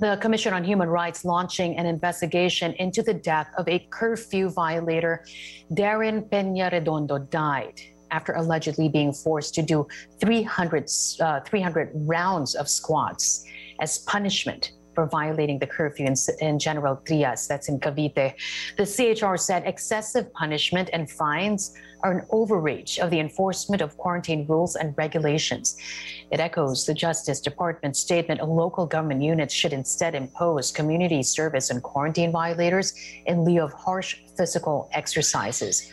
The Commission on Human Rights launching an investigation into the death of a curfew violator. Darren Peña Redondo died after allegedly being forced to do 300, uh, 300 rounds of squats as punishment for violating the curfew in, in, General Trias, that's in Cavite. The CHR said excessive punishment and fines are an overreach of the enforcement of quarantine rules and regulations. It echoes the Justice Department's statement local government units should instead impose community service on quarantine violators in lieu of harsh physical exercises.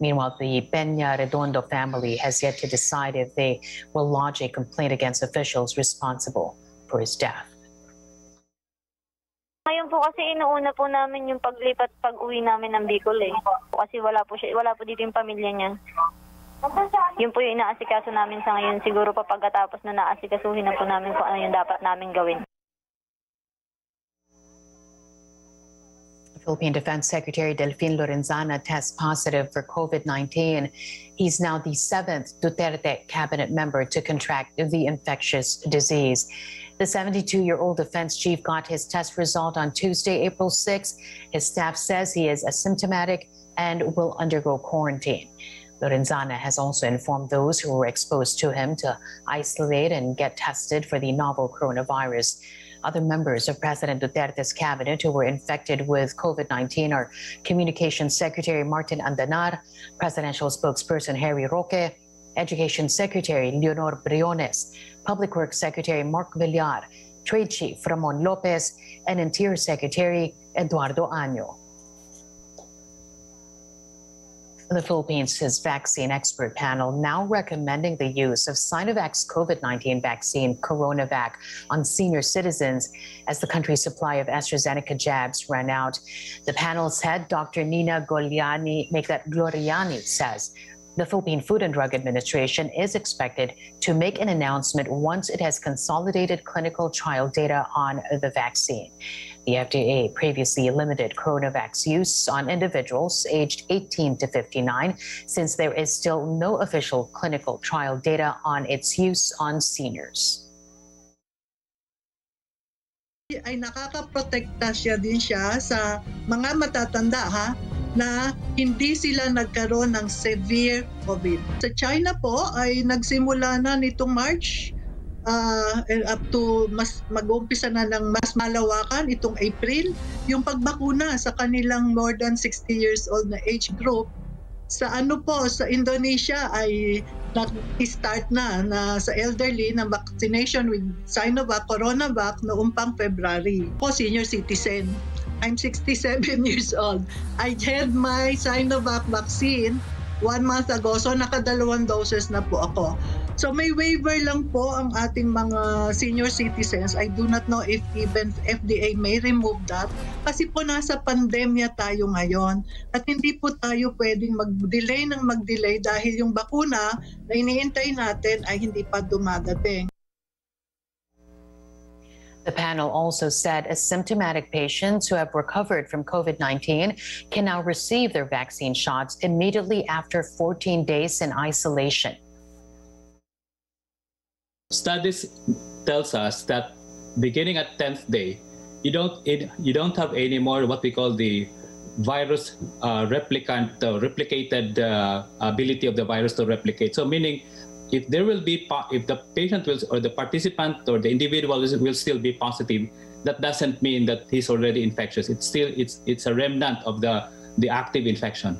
Meanwhile, the Peña Redondo family has yet to decide if they will lodge a complaint against officials responsible for his death. Po kasi inuuna po namin yung paglipat pag-uwi namin ng Bicol eh. Kasi wala po siya, wala po dito yung pamilya niya. Yun po yung inaasikaso namin sa ngayon. Siguro pa pagkatapos na naasikasuhin na po namin kung ano yung dapat namin gawin. Philippine Defense Secretary Delfin Lorenzana tests positive for COVID 19. He's now the seventh Duterte cabinet member to contract the infectious disease. The 72 year old defense chief got his test result on Tuesday, April 6. His staff says he is asymptomatic and will undergo quarantine. Lorenzana has also informed those who were exposed to him to isolate and get tested for the novel coronavirus. Other members of President Duterte's cabinet who were infected with COVID 19 are Communications Secretary Martin Andanar, Presidential Spokesperson Harry Roque, Education Secretary Leonor Briones, Public Works Secretary Mark Villar, Trade Chief Ramon Lopez, and Interior Secretary Eduardo Año. The Philippines' vaccine expert panel now recommending the use of Sinovac's COVID 19 vaccine, CoronaVac, on senior citizens as the country's supply of AstraZeneca jabs ran out. The panel's head, Dr. Nina Goliani, make that Gloriani, says the Philippine Food and Drug Administration is expected to make an announcement once it has consolidated clinical trial data on the vaccine. The FDA previously limited CoronaVac's use on individuals aged 18 to 59 since there is still no official clinical trial data on its use on seniors. ay nakakaprotekta siya din siya sa mga matatanda ha na hindi sila nagkaroon ng severe COVID. Sa China po ay nagsimula na nitong March uh, up to mas mag-umpisa na ng mas malawakan itong April yung pagbakuna sa kanilang more than 60 years old na age group sa ano po sa Indonesia ay nag-start na na sa elderly na vaccination with Sinovac, CoronaVac noong pang February po senior citizen. I'm 67 years old. I had my Sinovac vaccine one month ago. So nakadalawang doses na po ako. So may waiver lang po ang ating mga senior citizens. I do not know if even FDA may remove that kasi po nasa pandemya tayo ngayon at hindi po tayo pwedeng mag-delay ng mag-delay dahil yung bakuna na iniintay natin ay hindi pa dumadating. The panel also said asymptomatic patients who have recovered from COVID 19 can now receive their vaccine shots immediately after 14 days in isolation. Studies tells us that beginning at 10th day, you don't you don't have any more what we call the virus uh, replicant uh, replicated uh, ability of the virus to replicate. So meaning if there will be if the patient will or the participant or the individual will still be positive that doesn't mean that he's already infectious. It's still it's it's a remnant of the the active infection